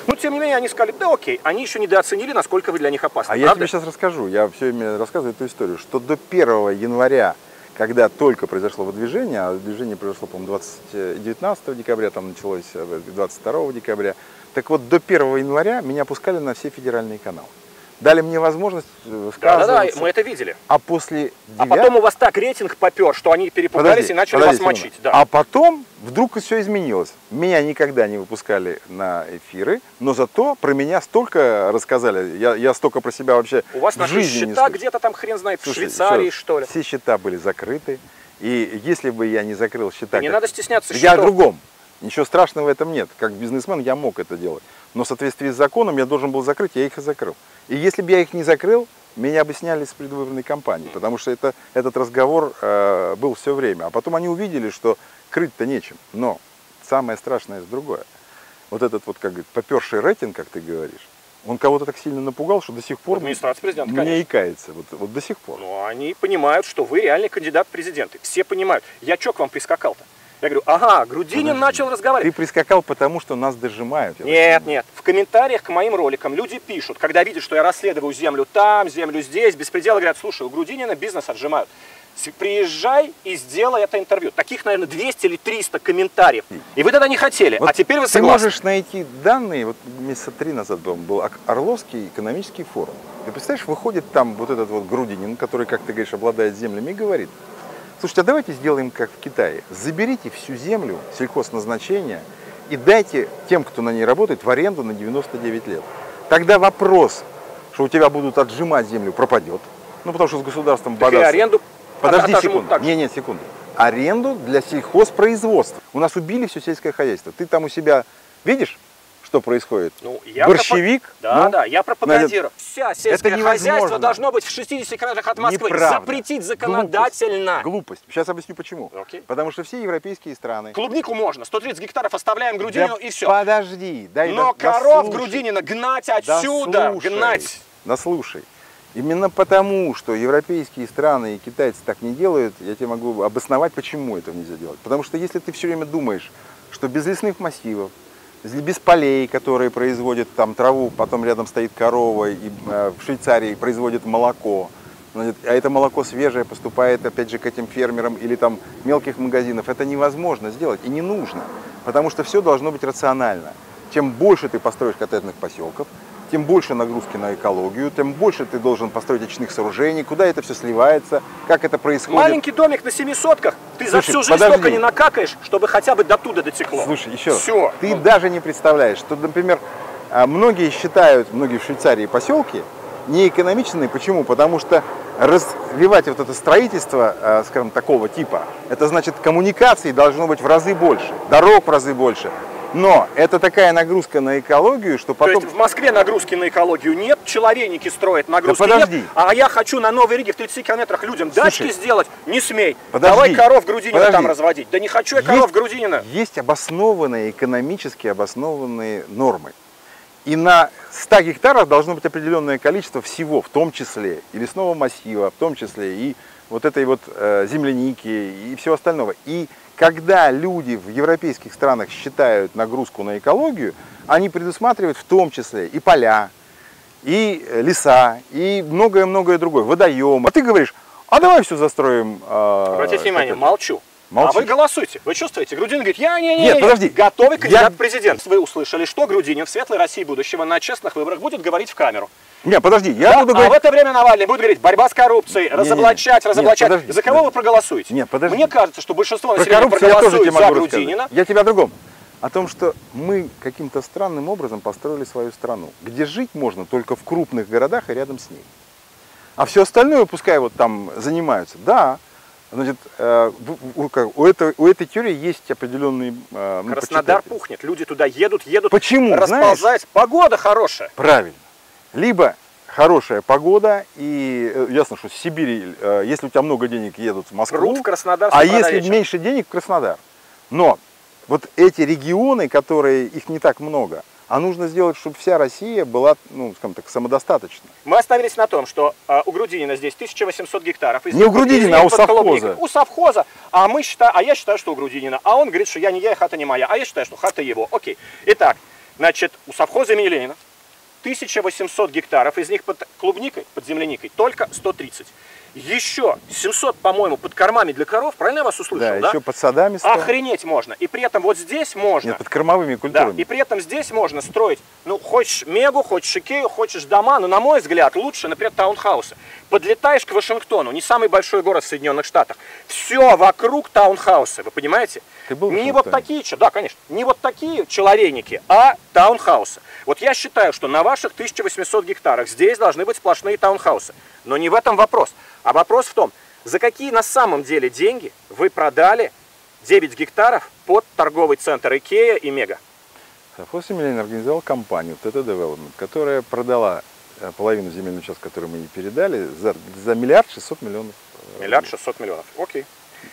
Ну, тем не менее, они сказали, да окей, они еще недооценили, насколько вы для них опасны. А я правда? тебе сейчас расскажу, я все время рассказываю эту историю, что до 1 января, когда только произошло выдвижение, а движение произошло, по-моему, 20, 19 декабря, там началось э, 22 декабря, так вот до 1 января меня пускали на все федеральные каналы. Дали мне возможность э, Да-да-да, высказываться. мы это видели. А после А 9 потом у вас так рейтинг попер, что они перепугались Подожди, и начали подожди, вас мочить. Да. А потом вдруг все изменилось. Меня никогда не выпускали на эфиры, но зато про меня столько рассказали. Я, я столько про себя вообще У вас в не счета где-то там, хрен знает, в Слушай, Швейцарии, еще раз, что ли. Все счета были закрыты. И если бы я не закрыл счета... Не как- надо стесняться Я о счетов. другом. Ничего страшного в этом нет. Как бизнесмен я мог это делать. Но в соответствии с законом я должен был закрыть, я их и закрыл. И если бы я их не закрыл, меня бы сняли с предвыборной кампании. Потому что это, этот разговор э, был все время. А потом они увидели, что крыть-то нечем. Но самое страшное другое. Вот этот вот, как говорит, поперший рейтинг, как ты говоришь, он кого-то так сильно напугал, что до сих пор Администрация президента, мне конечно. и кается. Вот, вот до сих пор. Ну, они понимают, что вы реальный кандидат в президенты. Все понимают. Я что к вам прискакал-то? Я говорю, ага, Грудинин Подожди. начал Ты разговаривать. прискакал потому, что нас дожимают. Нет, нет. В комментариях к моим роликам люди пишут, когда видят, что я расследую землю там, землю здесь, беспредел, говорят, слушай, у Грудинина бизнес отжимают. Приезжай и сделай это интервью. Таких, наверное, 200 или 300 комментариев. И вы тогда не хотели, Вот а теперь вы ты согласны. можешь найти данные, вот месяца три назад был, Орловский экономический форум. Ты представляешь, выходит там вот этот вот Грудинин, который, как ты говоришь, обладает землями, и говорит, слушайте, а давайте сделаем как в Китае. Заберите всю землю сельхозназначения и дайте тем, кто на ней работает, в аренду на 99 лет. Тогда вопрос, что у тебя будут отжимать землю, пропадет. Ну, потому что с государством Так бодаться. аренду Подожди отожмут секунду. так. Не, нет, секунду. Аренду для сельхозпроизводства. У нас убили все сельское хозяйство. Ты там у себя видишь, что происходит? Ну, я Борщевик? пропа- Да, Ну, да, я пропагандирую. Вся сельское невозможно. хозяйство должно быть в 60 километрах от Москвы. Неправда. Запретить законодательно. Глупость. Глупость. Сейчас объясню почему. Окей. Потому что все европейские страны... Клубнику можно, 130 гектаров оставляем Грудинину Да и все. Подожди, дай Но да- коров дослушай. Грудинина гнать Да отсюда, слушай, гнать. Да слушай. Именно потому, что европейские страны и китайцы так не делают, я тебе могу обосновать, почему этого нельзя делать. Потому что если ты все время думаешь, что без лесных массивов, без полей, которые производят там траву, потом рядом стоит корова, и э, в Швейцарии производят молоко, а это молоко свежее поступает опять же к этим фермерам или там мелких магазинов, это невозможно сделать и не нужно, потому что все должно быть рационально. Чем больше ты построишь коттеджных поселков, тем больше нагрузки на экологию, тем больше ты должен построить очных сооружений, куда это все сливается, как это происходит. Маленький домик на семи сотках, ты за Слушай, всю жизнь подожди. столько не накакаешь, чтобы хотя бы до туда дотекло. Слушай, еще. Все. Ты даже не представляешь, что, например, а, многие считают, многие в Швейцарии поселки неэкономичными. Почему? Потому что развивать вот это строительство, а, скажем, такого типа, это значит коммуникаций должно быть в разы больше, дорог в разы больше. Но это такая нагрузка на экологию, что То потом... есть в Москве нагрузки на экологию нет, человеники строят нагрузки подожди. нет, а я хочу на Новой Риге в 30 километрах людям дачки Слушай, сделать, не смей. подожди, Давай коров Грудинина подожди. там разводить. Да не хочу я коров Грудинина. Есть обоснованные, экономически обоснованные нормы. И на 100 гектарах должно быть определенное количество всего, в том числе и лесного массива, в том числе и вот этой вот э, земляники и всего остального. И когда люди в европейских странах считают нагрузку на экологию, они предусматривают в том числе и поля, и э, леса, и многое-многое другое, водоемы. А ты говоришь, а давай все застроим. э, Обратите внимание, это, молчу. Молчишь. А вы голосуете. Вы чувствуете? Грудинин говорит, я не, не, Нет, не, подожди. готовый кандидат Я- в президент. Вы услышали, что Грудинин в светлой России будущего на честных выборах будет говорить в камеру. Не, подожди, я Да, буду а говорить... в это время Навальный будет говорить борьба с коррупцией, разоблачать, Нет, разоблачать. подожди, За кого подожди. вы проголосуете? Нет, подожди. Мне кажется, что большинство Про населения проголосует за Грудинина. рассказать. Я тебе о другом. О том, что мы каким-то странным образом построили свою страну, где жить можно только в крупных городах и рядом с ней. А все остальное, пускай вот там занимаются. Да, значит, э, у, как- у этой, у этой теории есть определенный... э, ну, Краснодар пухнет, люди туда едут, едут. Почему, Расползается. Погода хорошая. Правильно. Либо хорошая погода, и э, ясно, что с Сибири, э, если у тебя много денег, едут в Москву. Прут в Краснодар А если вечера. меньше денег, в Краснодар. Но вот эти регионы, которые, их не так много, а нужно сделать, чтобы вся Россия была, ну, скажем так, самодостаточна. Мы остановились на том, что а, у Грудинина здесь 1800 гектаров. Из Не у Грудинина, а у совхоза. У совхоза. А, мы считаем, а я считаю, что у Грудинина. А он говорит, что я не я, и хата не моя. А я считаю, что хата его. Окей. Итак, значит, у совхоза имени Ленина 1800 гектаров, из них под клубникой, под земляникой, только 130. Еще 700, по-моему, под кормами для коров. Правильно я вас услышал, Да, да? еще под садами сто. Охренеть можно. И при этом вот здесь можно. Нет, под кормовыми Да, культурами. и при этом здесь можно строить, ну, хочешь мегу, хочешь икею, хочешь дома, но, на мой взгляд, лучше, например, таунхаусы. Подлетаешь к Вашингтону, не самый большой город в Соединенных Штатах, все вокруг таунхаусы, вы понимаете? Ты был не вот такие, да, конечно, не вот такие человеники, а таунхаусы. Вот я считаю, что на ваших 1800 гектарах здесь должны быть сплошные таунхаусы. Но не в этом вопрос. А вопрос в том, за какие на самом деле деньги вы продали 9 гектаров под торговый центр Икея и Мега? Совхоз Емельянин организовал компанию TT Development, которая продала э, половину земельного участка, который мы ей передали, за, за миллиард шестьсот миллионов. э, Миллиард шестьсот миллионов. Окей.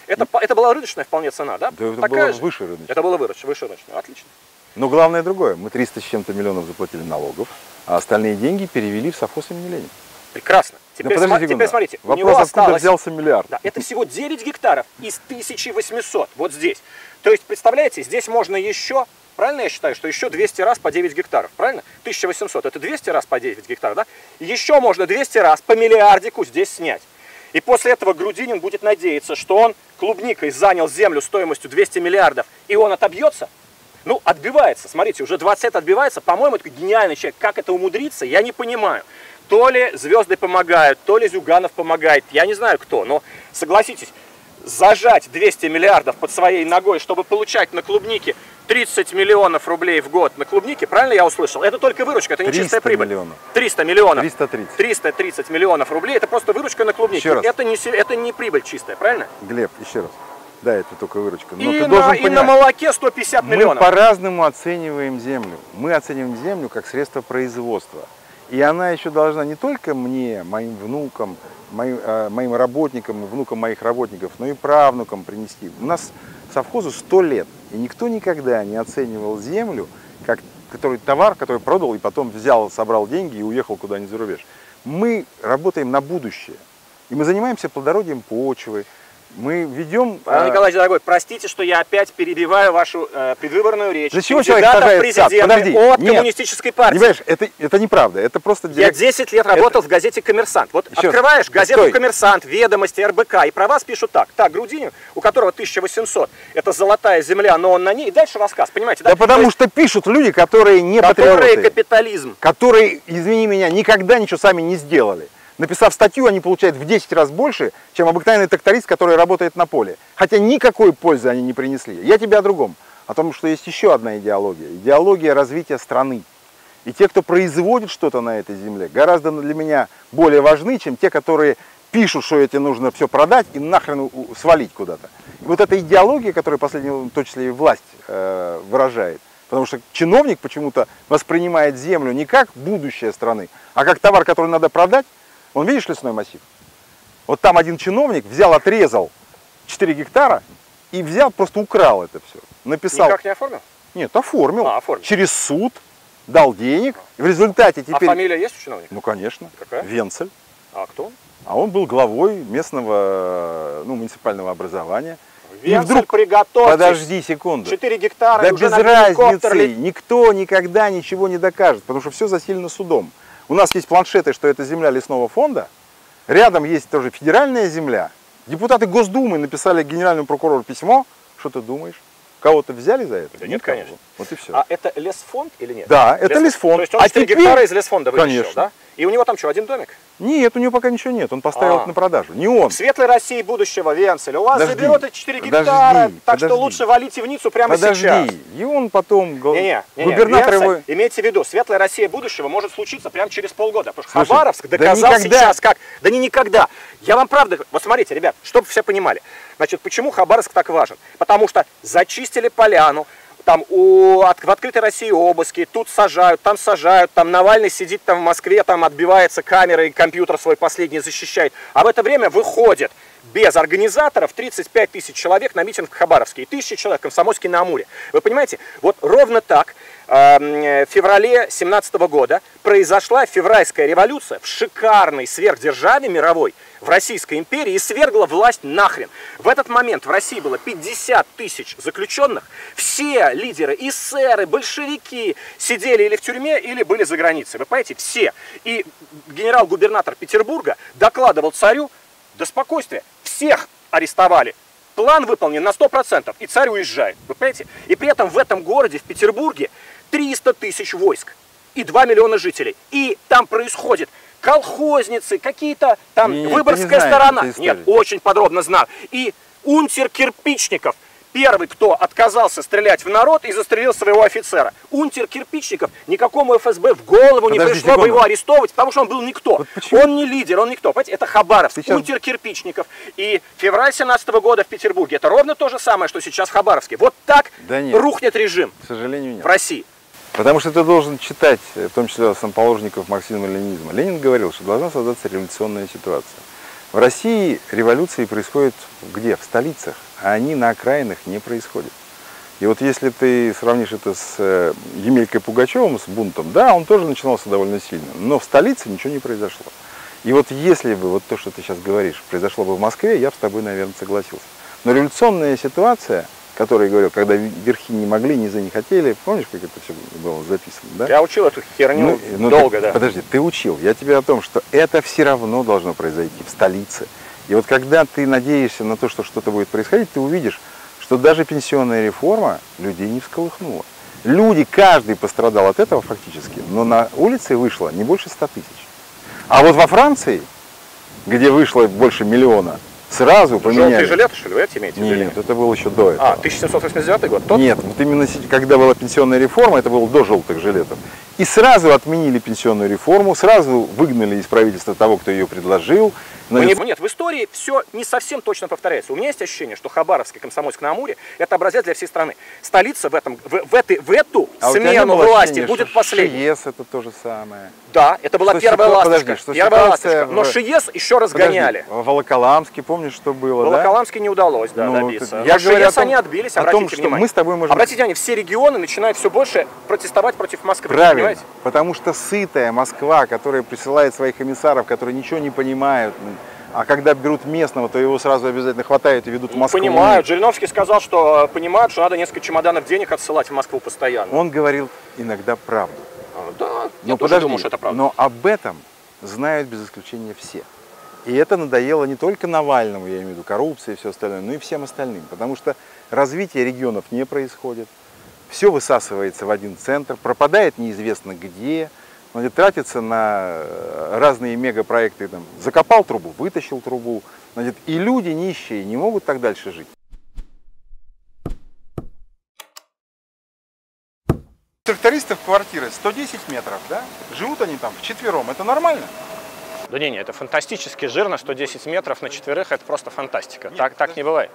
Это, по- это была рыночная вполне цена, да? Да, это Такая было же? выше рыночной. Это было выручка, выше рыночная. Отлично. Но главное другое. Мы 300 с чем-то миллионов заплатили налогов, а остальные деньги перевели в совхоз имени Ленина. Прекрасно. Теперь, подожди сма- секунду. теперь смотрите, у Вопрос, него откуда осталось... взялся миллиард? Да, это всего 9 гектаров из 1800, вот здесь. То есть, представляете, здесь можно еще, правильно я считаю, что еще 200 раз по 9 гектаров, правильно? 1800, это 200 раз по 9 гектаров, да? Еще можно 200 раз по миллиардику здесь снять. И после этого Грудинин будет надеяться, что он клубникой занял землю стоимостью 200 миллиардов, и он отобьется. Ну, отбивается, смотрите, уже 20 лет отбивается. По-моему, это гениальный человек. Как это умудриться, я не понимаю. То ли звезды помогают, то ли Зюганов помогает, я не знаю кто. Но согласитесь, зажать 200 миллиардов под своей ногой, чтобы получать на клубнике 30 миллионов рублей в год на клубнике, правильно я услышал? Это только выручка, это не 300 чистая прибыль. миллионов. 300 миллионов. 330. 330 миллионов рублей, это просто выручка на клубнике. Еще раз. Это не, это не прибыль чистая, правильно? Глеб, еще раз. Да, это только выручка. Но и, ты на, и на молоке 150 мы миллионов. по-разному оцениваем землю. Мы оцениваем землю как средство производства. И она еще должна не только мне, моим внукам, моим, э, моим работникам, внукам моих работников, но и правнукам принести. У нас совхозу 100 лет, и никто никогда не оценивал землю как который, товар, который продал и потом взял, собрал деньги и уехал куда-нибудь за рубеж. Мы работаем на будущее. И мы занимаемся плодородием почвы, Мы ведем... Павел а, Николаевич, дорогой, простите, что я опять перебиваю вашу э, предвыборную речь. Для чего человек Кандидата в сажает сад? Подожди. от Нет. коммунистической партии. Не понимаешь, это, это неправда. Это просто... Я директ- 10 лет работал в газете «Коммерсант». Вот Еще раз. открываешь газету Стой. «Коммерсант», «Ведомости», «РБК», и про вас пишут так. Так, Грудинин, у которого 1800, это золотая земля, но он на ней. И дальше рассказ, понимаете, да? Да потому То что пишут люди, которые не есть, Которые патриоты. капитализм. которые, извини меня, никогда ничего сами не сделали. Написав статью, они получают в 10 раз больше, чем обыкновенный тракторист, который работает на поле. Хотя никакой пользы они не принесли. Я тебе о другом. О том, что есть еще одна идеология. Идеология развития страны. И те, кто производит что-то на этой земле, гораздо для меня более важны, чем те, которые пишут, что это нужно все продать и нахрен свалить куда-то. И вот эта идеология, которая последнего, в том числе и власть э, выражает, потому что чиновник почему-то воспринимает землю не как будущее страны, а как товар, который надо продать. Он видишь лесной массив? Вот там один чиновник взял, отрезал 4 гектара и взял, просто украл это все. Написал. Никак не оформил? Нет, оформил. А, оформил. Через суд, дал денег. И в результате А теперь... фамилия есть у чиновника? Ну, конечно. Какая? Венцель. А кто он? А он был главой местного ну, муниципального образования. И Венцель, вдруг, приготовьтесь. подожди секунду. 4 гектара, Да и без разницы, лет- никто никогда ничего не докажет, потому что все засилено судом. У нас есть планшеты, что это земля лесного фонда, рядом есть тоже федеральная земля. Депутаты Госдумы написали генеральному прокурору письмо, что ты думаешь? Кого-то взяли за это? Да нет, Никого. конечно. Вот и все. А это лесфонд или нет? Да, это лесфонд. То есть он А 4 теперь- гектара из лесфонда вытащил, Конечно. да? И у него там что, один домик? Нет, у него пока ничего нет, он поставил А. это на продажу. Не он. В светлой России будущего, Венцель, у вас Подожди, заберут эти 4 подожди, гектара, так что подожди. лучше валите в Ниццу прямо Подожди, сейчас. и он потом, гол- Не-не, не-не, губернатор Венцель, его... имейте в виду, светлая Россия будущего может случиться прямо через полгода. Потому что Слушай, Хабаровск да доказал никогда. сейчас как. Да не никогда. Я вам правда, вот смотрите, ребят, чтобы все понимали. Значит, почему Хабаровск так важен? Потому что зачистили поляну, там у, от- в открытой России обыски, тут сажают, там сажают, там Навальный сидит там в Москве, там отбивается камерой, компьютер свой последний защищает. А в это время выходит без организаторов 35 тысяч человек на митинг в Хабаровске и тысячи человек в Комсомольске на Амуре. Вы понимаете, вот ровно так э, в феврале 17 года произошла февральская революция в шикарной сверхдержаве мировой, в Российской империи и свергла власть нахрен. В этот момент в России было 50 тысяч заключенных. Все лидеры, эсеры, большевики сидели или в тюрьме, или были за границей. Вы понимаете, все. И генерал-губернатор Петербурга докладывал царю, да спокойствие, всех арестовали. План выполнен на 100%, и царь уезжает. Вы понимаете? И при этом в этом городе, в Петербурге, 300 тысяч войск и 2 миллиона жителей. И там происходит колхозницы, какие-то там Не, не, ты выборгская не сторона. Нет, очень подробно знал. И унтер Кирпичников, первый, кто отказался стрелять в народ и застрелил своего офицера. Унтер Кирпичников никакому ФСБ в голову не Подожди пришло бы секунду. его арестовывать, потому что он был никто. Вот почему? Он не лидер, он никто. Понимаете, это Хабаровск, Сейчас- унтер Кирпичников. И февраль 17 года в Петербурге. Это ровно то же самое, что сейчас в Хабаровске. Вот так Да нет. рухнет режим К сожалению, нет. в России. Потому что ты должен читать, э, в том числе основоположников марксизма-ленинизма. Ленин говорил, что должна создаться революционная ситуация. В России революции происходят где? В столицах, а они на окраинах не происходят. И вот если ты сравнишь это с э, Емелькой Пугачевым, с бунтом, да, он тоже начинался довольно сильно, но в столице ничего не произошло. И вот если бы вот то, что ты сейчас говоришь, произошло бы в Москве, я бы с тобой, наверное, согласился. Но революционная ситуация, которую я говорил, когда верхи не могли, низы не хотели, помнишь, как это все было записано, да? Я учил эту херню Ну, ну, долго, ты- да. Подожди, ты учил. Я тебе о том, что это все равно должно произойти в столице. И вот когда ты надеешься на то, что что-то будет происходить, ты увидишь, что даже пенсионная реформа людей не всколыхнула. Люди, каждый пострадал от этого фактически, но на улице вышло не больше 100 тысяч. А вот во Франции, где вышло больше миллиона, сразу Желтые поменяли. жилеты, что ли, вы это имеете в виду? Нет, это было еще до этого. А, 1789 год? Тот? Нет, вот именно когда была пенсионная реформа, это было до желтых жилетов. И сразу отменили пенсионную реформу, сразу выгнали из правительства того, кто ее предложил. Мы Значит, не- нет, в истории все не совсем точно повторяется. У меня есть ощущение, что Хабаровск и Комсомольск на Амуре – это образец для всей страны. Столица в, этом, в, в этой, в эту а смену власти будет последней. ШИЕС это то же самое. Да, это была Что первая ласточка. подожди, что первая ласточка. Но в- ШИЕС еще разгоняли. Подожди, в Волоколамске, помнишь, что было, В да? Волоколамске не удалось да, Ну, добиться. ты- Но я говорю ШИЕС том- они отбились, о том, обратите что внимание. мы с тобой можем- Обратите внимание, все регионы начинают все больше протестовать против Москвы. Правильно, Понимаете? потому что сытая Москва, которая присылает своих комиссаров, которые ничего не понимают, м, А когда берут местного, то его сразу обязательно хватают и ведут в Москву. Понимают. Жириновский сказал, что э, понимают, что надо несколько чемоданов денег отсылать в Москву постоянно. Он говорил иногда правду. А, Да, я Но тоже подожди, думаю, что это правда. но об этом знают без исключения все. И это надоело не только Навальному, я имею в виду коррупция и все остальное, но и всем остальным. Потому что развитие регионов не происходит. Все высасывается в один центр, пропадает неизвестно где, значит, тратится на э, разные мегапроекты. Там, закопал трубу, вытащил трубу. Значит, и люди нищие не могут так дальше жить. Трактористов квартиры 110 метров, да? Живут они там вчетвером. Это нормально? Да не, не, это фантастически жирно, 110 метров на четверых, это просто фантастика. так, так не бывает.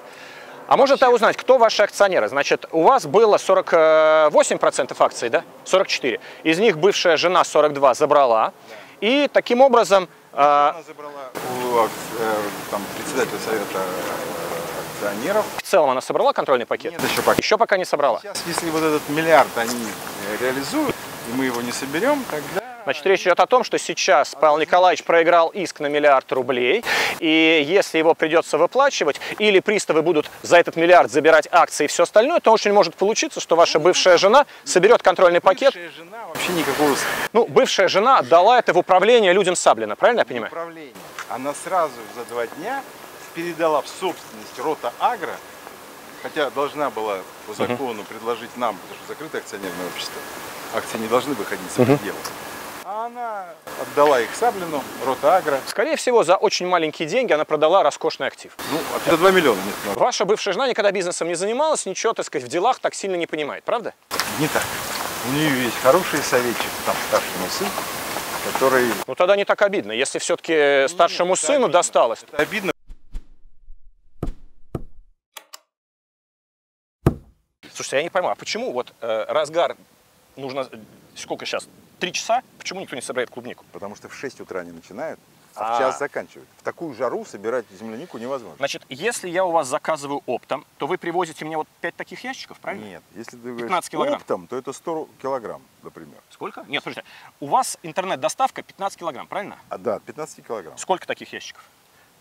А можно я узнать, кто ваши акционеры? Значит, у вас было 48% акций, да? 44. Из них бывшая жена 42 забрала. И таким образом, э, Она забрала у э, там, председателя совета э, акционеров. в целом она собрала контрольный пакет? Нет, еще пока. Еще пока не собрала. Сейчас, если вот этот миллиард они э, реализуют, и мы его не соберем, тогда... Значит, речь идет о том, что сейчас Павел Николаевич проиграл иск на миллиард рублей, и если его придется выплачивать, или приставы будут за этот миллиард забирать акции и все остальное, то очень может получиться, что ваша бывшая жена соберет контрольный пакет. Бывшая жена вообще никакого Ну, бывшая жена отдала это в управление людям Саблина, правильно я понимаю? управления. Она сразу за два дня передала в собственность Рота Агро, хотя должна была по закону предложить нам, потому что закрытое акционерное общество, акции не должны выходить за пределы. А она отдала их Саблину, Рота Агро. Скорее всего, за очень маленькие деньги она продала роскошный актив. Ну, это 2 миллиона, нет, ну, Ваша бывшая жена никогда бизнесом не занималась, ничего, так сказать, в делах так сильно не понимает, правда? не так. У нее есть хороший советчик, там старший мой сын, который... Ну тогда не так обидно, если все-таки старшему Нет, сыну обидно. досталось. Это обидно. Слушайте, я не пойму, а почему вот э, разгар нужно э, сколько сейчас? Три часа? Почему никто не собирает клубнику? Потому что в 6 утра они начинают, а, А. в час заканчивают. В такую жару собирать землянику невозможно. Значит, если я у вас заказываю оптом, то вы привозите мне вот пять таких ящиков, правильно? Нет, если ты говоришь 15 килограмм. оптом, то это 100 килограмм, например. Сколько? Нет, слушайте, у вас интернет-доставка 15 килограмм, правильно? А, да, от 15 килограмм. Сколько таких ящиков?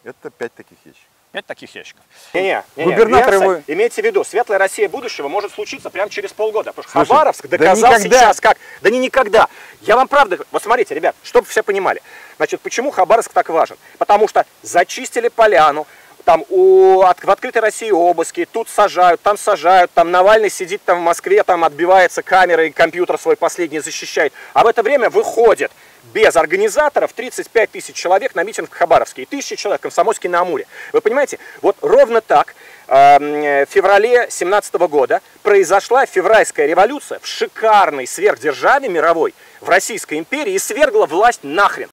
Это 5 таких ящиков. Пять таких ящиков. Не-не, Губернатор его- имейте в виду, светлая Россия будущего может случиться прямо через полгода. Потому что Слушай, Хабаровск да доказал никогда. сейчас как. Да не никогда. Я вам правда говорю. Вот смотрите, ребят, чтобы все понимали. Значит, почему Хабаровск так важен? Потому что зачистили поляну, там у, от- в открытой России обыски, тут сажают, там сажают, там Навальный сидит там в Москве, там отбивается камерой, компьютер свой последний защищает. А в это время выходит без организаторов 35 тысяч человек на митинг в Хабаровске и тысячи человек в Комсомольске на Амуре. Вы понимаете, вот ровно так э, в феврале 2017 года произошла февральская революция в шикарной сверхдержаве мировой, в Российской империи и свергла власть нахрен.